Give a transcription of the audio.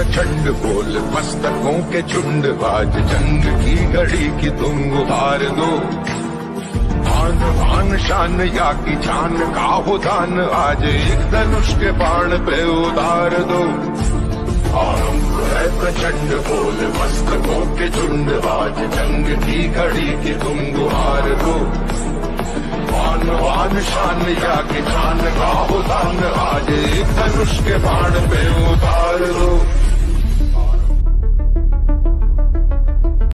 प्रचंड बोल, मस्तकों के झुंड बाज, जंग की घड़ी की तुम उतार दो। आन आन शान या की जान का हो दान आज एक धनुष के बाण पे उतार दो। है प्रचंड बोल, मस्तकों के झुंड बाज, जंग की घड़ी की तुम गुहार दो। वान वान शान या की जान का हो दान आज एक धनुष के बाण पे उदार